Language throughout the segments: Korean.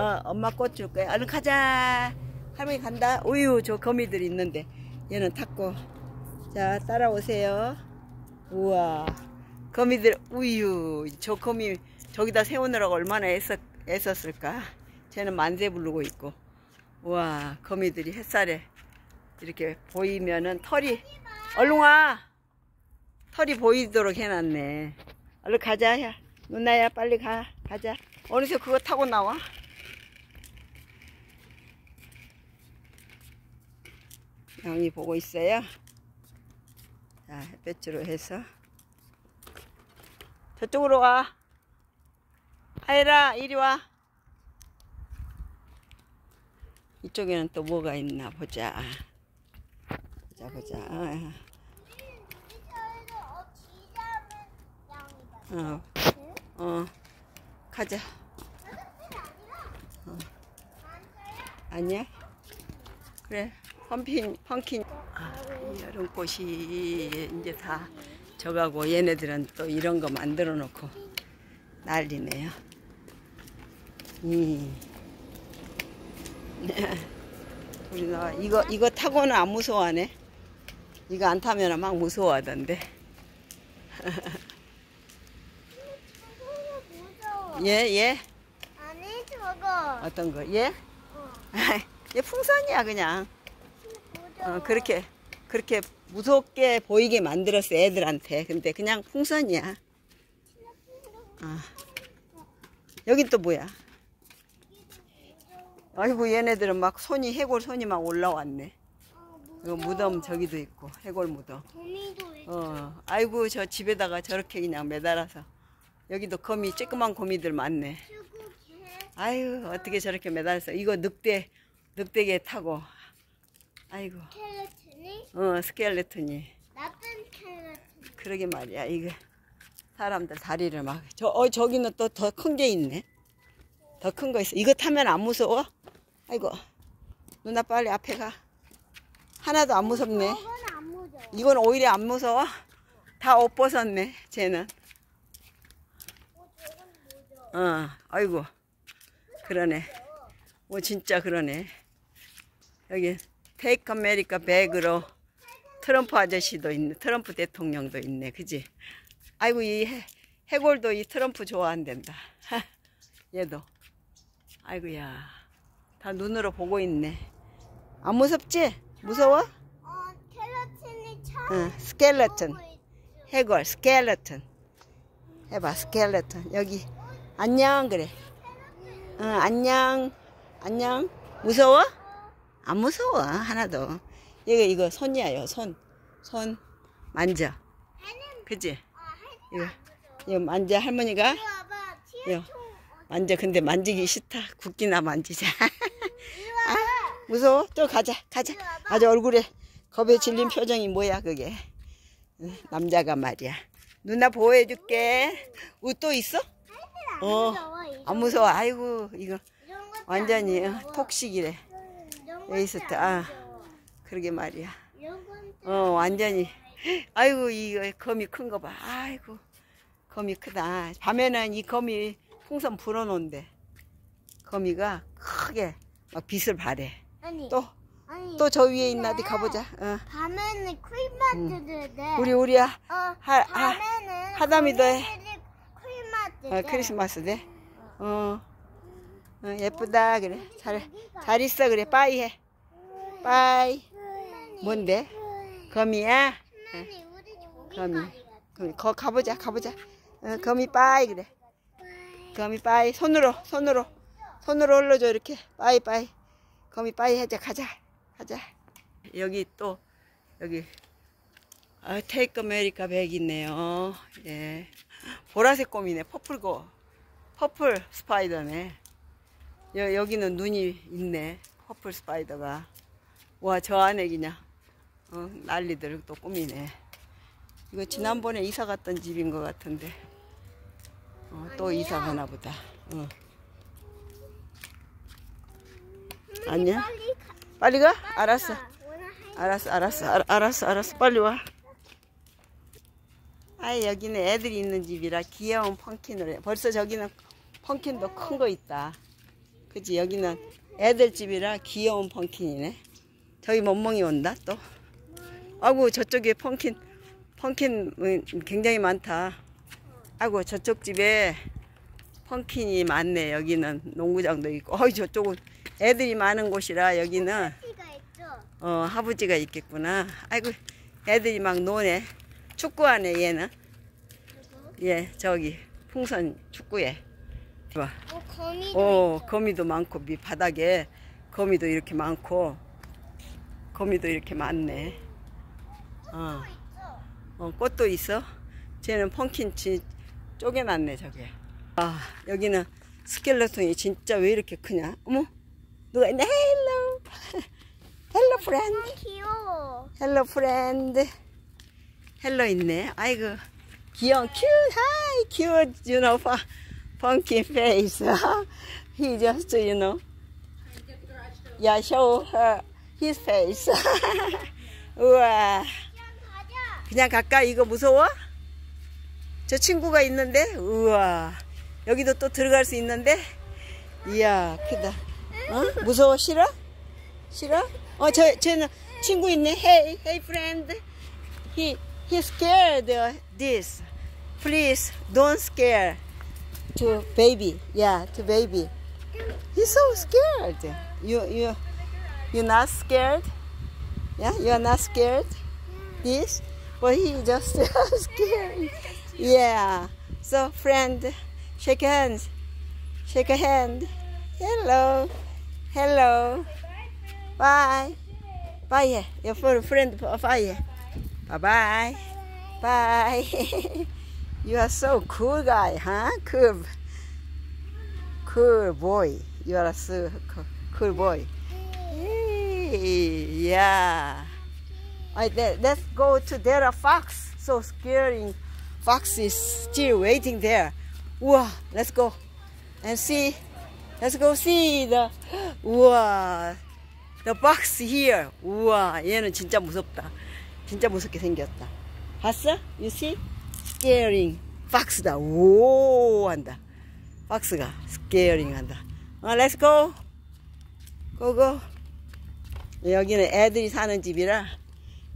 어, 엄마 꽃 줄 거야. 얼른 가자. 할머니 간다. 우유, 저 거미들이 있는데. 얘는 탔고. 자, 따라오세요. 우와. 거미들, 우유. 저 거미, 저기다 세우느라고 얼마나 애썼, 애썼을까. 쟤는 만세 부르고 있고. 우와. 거미들이 햇살에 이렇게 보이면은 털이, 얼른 와. 털이 보이도록 해놨네. 얼른 가자, 야. 누나야, 빨리 가. 가자. 어느새 그거 타고 나와? 양이 보고 있어요. 자, 햇볕으로 해서. 저쪽으로 와. 아이라, 이리 와. 이쪽에는 또 뭐가 있나 보자. 보자, 보자. 어, 어, 어. 가자. 어. 아니야? 그래. 펌킨, 펌킨. 아, 여름꽃이 이제 다 져가고 얘네들은 또 이런 거 만들어 놓고 난리네요. 음. 우리 나 이거 이거 타고는 안 무서워하네. 이거 안 타면 막 무서워하던데. 무서워. 얘 얘. 아니 저거. 어떤 거? 얘? 어. 얘 풍선이야 그냥. 어, 그렇게 그렇게 무섭게 보이게 만들었어 애들한테. 근데 그냥 풍선이야. 아. 여긴 또 뭐야? 아이고 얘네들은 막 손이 해골 손이 막 올라왔네. 어, 이거 무서워. 무덤 저기도 있고 해골 무덤. 어, 아이고 저 집에다가 저렇게 그냥 매달아서 여기도 거미 쬐끄만 거미들 많네. 아유 어떻게 저렇게 매달았어? 이거 늑대 늑대개 타고. 아이고 켈레튼이 어 스켈레톤이 나쁜 켈레튼. 그러게 말이야 이거 사람들 다리를 막 저 어 저기는 또 더 큰 게 있네. 더 큰 거 있어. 이거 타면 안 무서워? 아이고 누나 빨리 앞에 가. 하나도 안 무섭네. 저건 안 무서워. 이건 오히려 안 무서워. 다 옷 벗었네, 쟤는. 어, 아이고. 그러네. 뭐 진짜 그러네. 여기 Take America Back으로 트럼프 아저씨도 있네. 트럼프 대통령도 있네. 그지? 아이고, 이 해, 해골도 이 트럼프 좋아한댄다. 얘도. 아이고야. 다 눈으로 보고 있네. 안 무섭지? 무서워? 어, 차. 응, 스켈레톤. 해골, 스켈레톤. 해봐, 스켈레톤. 여기. 안녕, 그래. 응, 안녕. 안녕. 무서워? 안 무서워, 하나도. 이거, 이거 손이야, 이거 손. 손. 만져. 그지? 이거, 이거 만져, 할머니가. 총. 만져, 근데 만지기 싫다. 국기나 만지자. 와봐. 무서워? 또 가자, 가자. 아주 얼굴에 겁에 질린 표정이 뭐야, 그게. 응, 남자가 말이야. 누나 보호해줄게. 옷 또 있어? 안 어, 안 무서워. 아이고, 이거 완전히 안 어. 톡식이래. 안 아. 그러게 말이야. 어, 완전히. 아이고, 이 거미 큰 거 봐. 아이고, 거미 크다. 밤에는 이 거미 풍선 불어놓은데, 거미가 크게 막 빛을 발해. 아니. 또, 아니. 또저 위에 있나 어디 가보자. 어. 밤에는 크리스마스도 돼. 우리, 우리야. 어, 하- 하- 밤에는 하담이도 해. 거미들이 크리스마스 어, 돼. 크리스마스 돼? 어. 어, 예쁘다, 그래. 잘, 잘 있어, 그래. 빠이 해. 빠이. 뭔데? 거미야? 거미. 거미, 거, 가보자, 가보자. 어, 거미 빠이, 그래. 거미 빠이. 손으로, 손으로. 손으로 올려줘, 이렇게. 빠이, 빠이. 거미 빠이 하자, 가자. 가자. 여기 또, 여기. 아, Take America Back 있네요. 예. 보라색 곰이네. purple 고. Purple spider네. 여, 여기는 눈이 있네. Purple spider가. 와, 저 안에 그냥, 어, 난리들 또 꾸미네. 이거 지난번에 이사 갔던 집인 것 같은데. 어, 또 이사 가나 보다. 어. 아니야? 빨리 가. 빨리 가? 알았어. 알았어, 알았어, 알, 알았어, 알았어. 빨리 와. 아, 여기는 애들이 있는 집이라 귀여운 펑킨을 해. 벌써 저기는 펑킨도 큰 거 있다. 그치 여기는 애들 집이라 귀여운 펑킨이네. 저기 멍멍이 온다 또. 아이고 저쪽에 펑킨 펑킨 음, 굉장히 많다. 아이고 저쪽 집에 펑킨이 많네 여기는. 농구장도 있고. 어이 저쪽은 애들이 많은 곳이라 여기는. 어 하부지가 있겠구나. 아이고 애들이 막 노네. 축구하네 얘는. 예 저기 풍선 축구에 봐. 어 거미. 오, 거미도 많고, 밑 바닥에 거미도 이렇게 많고, 거미도 이렇게 많네. 어, 어, 꽃도 있어. 쟤는 펑킨치 쪼개놨네, 저게. 아, 여기는 스켈레톤이 진짜 왜 이렇게 크냐? 어머, 누가 있네? Hello. Hello friend. 귀여워. Hello friend. Hello 있네. 아이고, 귀여운, 큐, 하이, 큐, you know, pumpkin face. he just, you know, yeah, show her his face. 우와. 그냥 갈까? 이거 무서워? 저 친구가 있는데? 우와. 여기도 또 들어갈 수 있는데? 이야, 크다. 어? 무서워? 싫어? 싫어? 어, 저, 쟤는 친구 있네. Hey, hey, friend. He, he scared uh, this. Please, don't scare. To baby. Yeah, to baby. He's so scared. You, you, you not scared? Yeah, you are not scared? This? But he just scared. Yeah. So, friend, shake hands. Shake a hand. Hello. Hello. Bye. Bye. Your fr- friend, bye. Bye bye. Bye. You are so cool guy, huh? Cool. Cool boy. You are so co- cool boy. Hey, yeah. I, let, let's go to there fox. So scary. Fox is still waiting there. Wow, let's go and see. Let's go see the. 우와, the box here. 우와, 얘는 진짜 무섭다. 진짜 무섭게 생겼다. 봤어? You see? Scaring. fox다. 오 한다. fox가 scaring 한다. 어, go go. 여기는 애들이 사는 집이라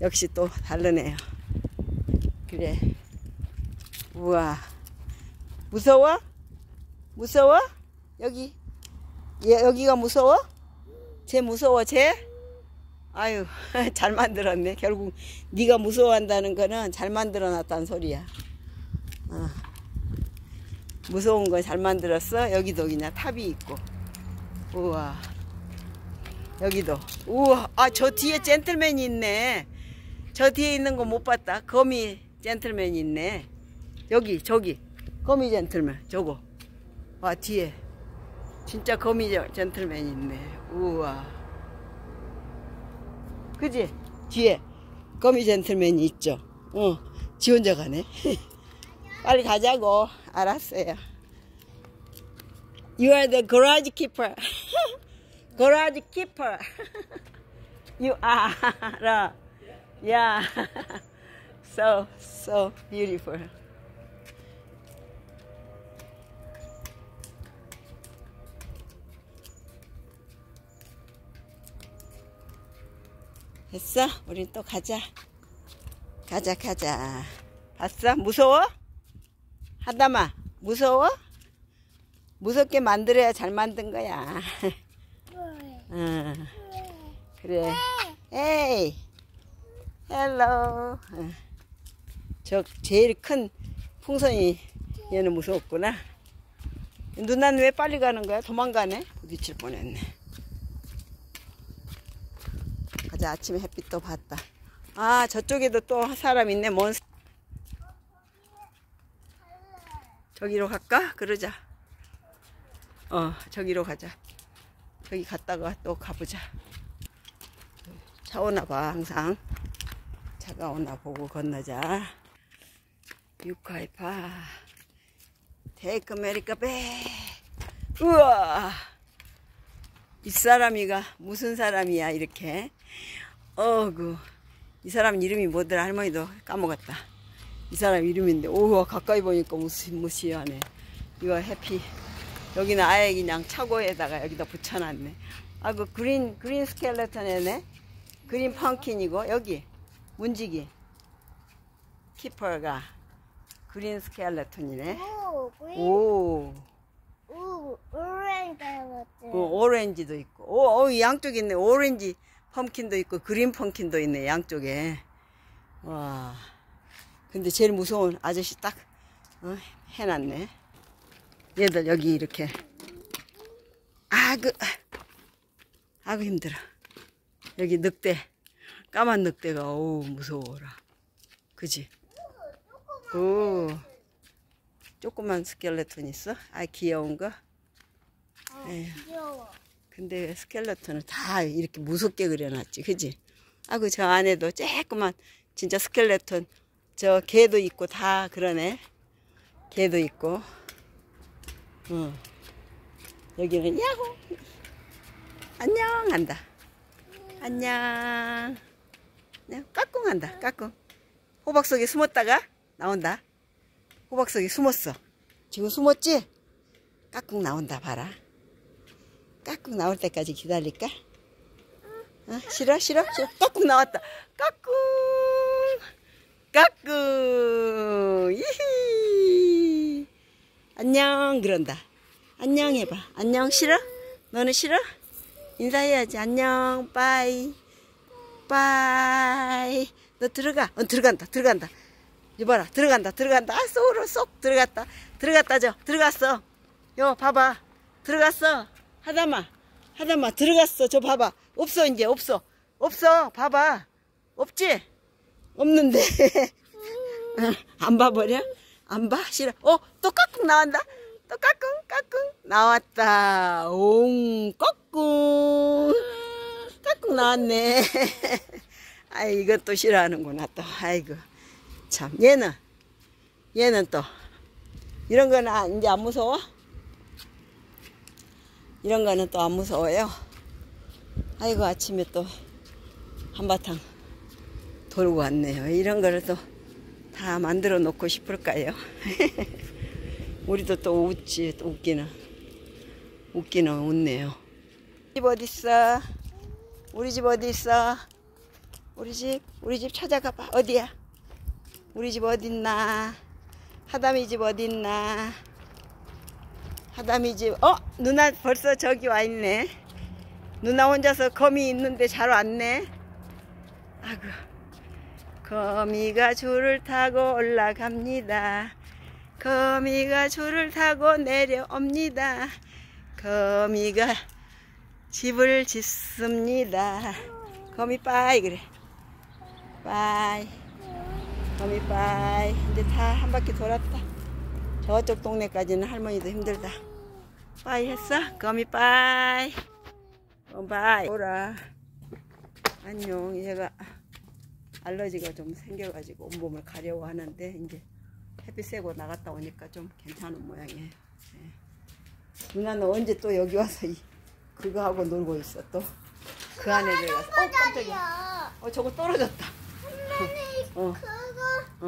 역시 또 다르네요. 그래. 우와. 무서워? 무서워? 여기. 얘, 여기가 무서워? 쟤 무서워, 쟤? 아유, 잘 만들었네. 결국 네가 무서워한다는 거는 잘 만들어 놨다는 소리야. 어. 무서운 거 잘 만들었어? 여기도 그냥 탑이 있고. 우와. 여기도. 우와, 아, 저 뒤에 젠틀맨이 있네. 저 뒤에 있는 거 못 봤다. 거미 젠틀맨이 있네. 여기, 저기. 거미 젠틀맨, 저거. 와, 뒤에. 진짜 거미 제- 젠틀맨이 있네. 우와. 그지? 뒤에. 거미 젠틀맨이 있죠. 어, 지 혼자 가네. 빨리 가자고. 알았어요. You are the garage keeper. garage keeper. you are. Yeah. so, so beautiful. 됐어? 우리 또 가자. 가자, 가자. 봤어? 무서워? 하다마, 무서워? 무섭게 만들어야 잘 만든 거야. 응. 그래. 에이. Hello. 응. 저 제일 큰 풍선이 얘는 무서웠구나. 누나는 왜 빨리 가는 거야? 도망가네? 부딪힐 뻔했네. 가자, 아침에 햇빛 또 봤다. 아, 저쪽에도 또 사람 있네. 먼 저기로 갈까? 그러자. 어, 저기로 가자. 저기 갔다가 또 가보자. 차 오나 봐, 항상. 차가 오나 보고 건너자. 유카이파. Take America Back. 우와. 이 사람이가 무슨 사람이야, 이렇게. 어구. 이 사람 이름이 뭐더라, 할머니도 까먹었다. 이 사람 이름인데, 오, 가까이 보니까 무시, 무시하네. 이거 해피, 여기는 아예 그냥 차고에다가 여기다 붙여놨네. 아, 그 그린, 그린 스켈레톤이네. 그린 펑킨이고, 여기, 문지기. 키퍼가 그린 스켈레톤이네. 오, 그린, 오, 오, 오렌지 같은. 그 오렌지도 있고. 오, 어, 양쪽에 있네. 오렌지 펌킨도 있고, 그린 펌킨도 있네, 양쪽에. 와. 근데 제일 무서운 아저씨 딱, 어, 해놨네. 얘들 여기 이렇게. 아그, 아그 힘들어. 여기 늑대. 까만 늑대가, 어우, 무서워라. 그지? 오. 조그만 스켈레톤 있어? 아, 귀여운 거? 어, 에휴. 귀여워. 근데 스켈레톤을 다 이렇게 무섭게 그려놨지, 그지? 아그 저 안에도 조그만 진짜 스켈레톤 저 개도 있고 다 그러네. 개도 있고. 어. 여기는 야호. 안녕 한다. 안녕. 네, 까꿍 한다. 까꿍. 호박 속에 숨었다가 나온다. 호박 속에 숨었어. 지금 숨었지? 까꿍 나온다. 봐라. 까꿍 나올 때까지 기다릴까? 어, 싫어 싫어 싫어 까꿍 나왔다 까꿍 까꿍 이히. 안녕 그런다. 안녕 해봐. 안녕 싫어? 너는 싫어? 인사해야지. 안녕 빠이. 빠이. 너 들어가. 어 들어간다 들어간다. 이봐라 들어간다 들어간다. 아 쏙으로 쏙 들어갔다. 들어갔다 저 들어갔어. 요 봐봐. 들어갔어. 하다마. 하다마 들어갔어. 저 봐봐. 없어 이제 없어. 없어. 봐봐. 없지 없는데. 안 봐버려? 안 봐? 싫어. 어 또 까꿍 나온다. 또 까꿍 까꿍. 나왔다. 옹 까꿍. 까꿍 나왔네. 아 이건 또 싫어하는구나 또. 아이고 참. 얘는 얘는 또. 이런 거는 아- 이제 안 무서워? 이런 거는 또 안 무서워요. 아이고 아침에 또 한바탕 돌고 왔네요. 이런 거를 또 다 만들어 놓고 싶을까요? 우리도 또 웃지, 또 웃기는. 웃기는 웃네요. 집 어딨어? 우리 집 어디 있어? 우리 집, 우리 집 찾아가 봐. 어디야? 우리 집 어딨나? 하담이 집 어딨나? 하담이 집, 어? 누나 벌써 저기 와 있네. 누나 혼자서 거미 있는데 잘 왔네. 아구. 거미가 줄을 타고 올라갑니다. 거미가 줄을 타고 내려옵니다. 거미가 집을 짓습니다. 거미 빠이 그래. 빠이. 거미 빠이. 이제 다 한 바퀴 돌았다. 저쪽 동네까지는 할머니도 힘들다. 빠이 했어? 거미 빠이. 어, 빠이. 오라. 안녕. 얘가 알러지가 좀 생겨가지고 온몸을 가려워 하는데 이제 햇빛 쐬고 나갔다 오니까 좀 괜찮은 모양이에요. 네. 누나는 언제 또 여기 와서 이, 그거 하고 놀고 있어 또. 그 안에 들어가서. 어 깜짝이야. 야어 저거 떨어졌다. 어. 그